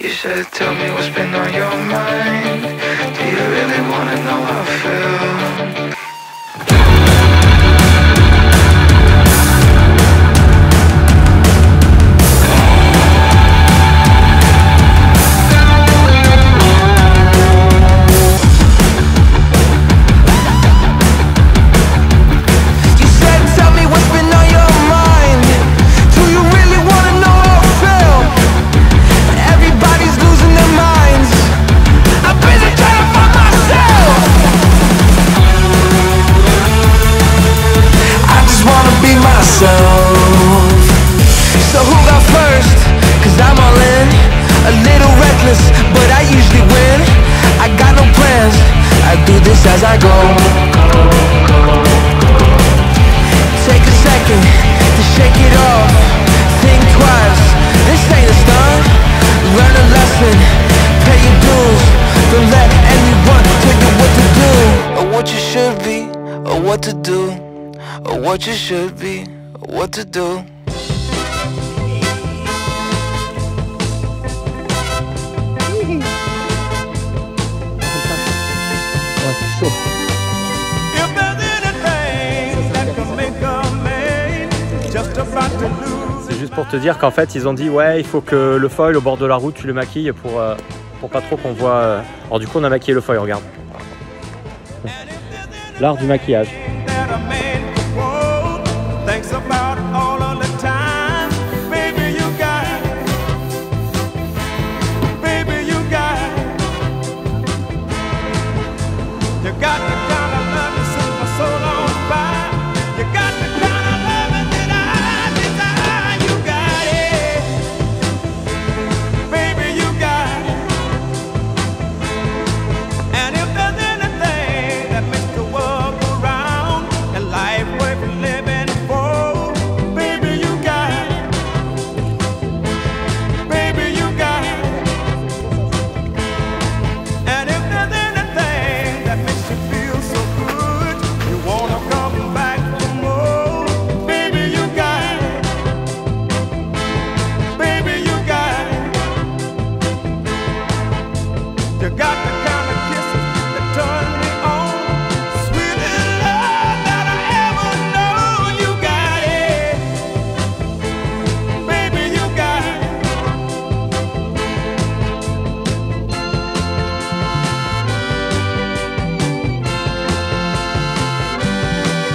You said, tell me what's been on your mind. Do you really wanna know how I feel? I do this as I go. Take a second to shake it off. Think twice. This ain't a stunt. Learn a lesson. Pay your dues. Don't let anyone tell you what to do, or what you should be, or what to do, or what you should be, or what to do. C'est juste pour te dire qu'en fait, ils ont dit ouais, il faut que le foil au bord de la route, tu le maquilles pour, euh, pour pas trop qu'on voit. Euh. Alors du coup, on a maquillé le foil, regarde. L'art du maquillage. You got